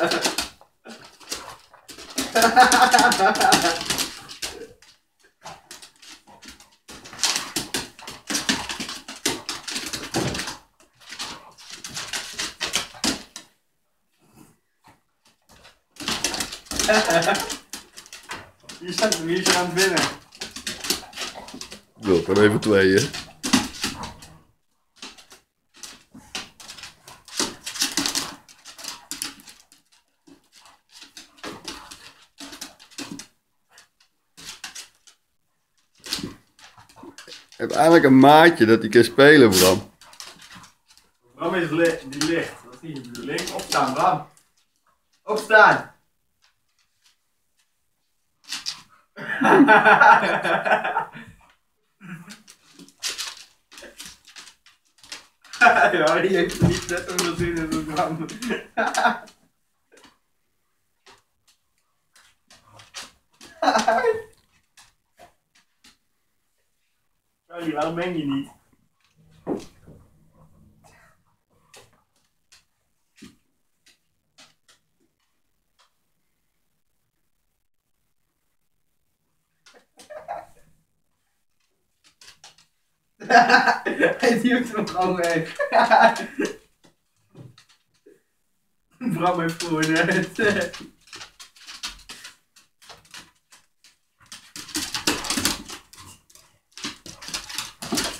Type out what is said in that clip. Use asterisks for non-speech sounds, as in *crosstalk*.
Wie staat er aan het winnen? Wil gewoon even tweeën. Je hebt eigenlijk een maatje dat hij kan spelen, Bram. Bram is li die ligt. Dat is de bedoeling. Opstaan, Bram. Opstaan. *laughs* ja, die heeft niet net zin in de Bram. Sorry, waarom ben je niet? *laughs* Hij duwt hem gewoon weg. *laughs* Bram heeft voor *laughs*